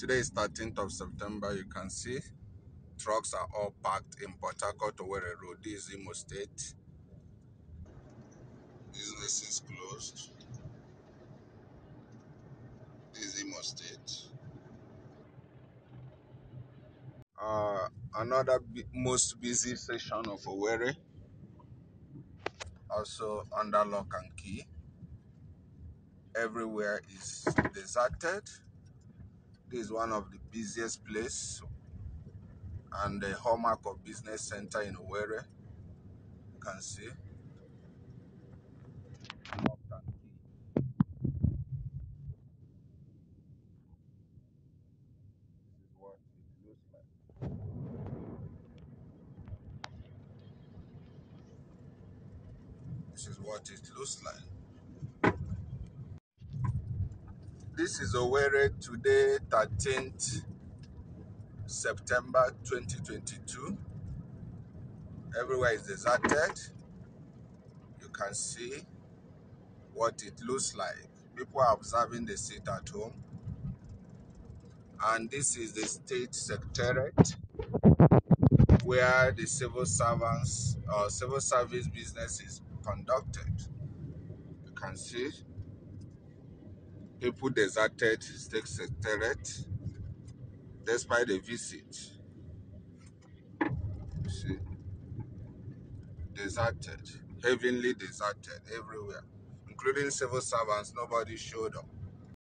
Today is 13th of September. You can see trucks are all parked in Port Harcourt Owerri Road. This is Imo State. Business is closed. This is Imo State. Uh, another most busy section of Owerri, also under lock and key. Everywhere is deserted. This is one of the busiest place and the hallmark of business center in Owerri. You can see. This is what it looks like. This is Owerri today, 13th September 2022. Everywhere is deserted. You can see what it looks like. People are observing the sit at home. And this is the state secretariat where the civil servants or civil service business is conducted. You can see people deserted state secretariat despite the visit. You see, deserted, heavily deserted everywhere, including civil servants. Nobody showed up.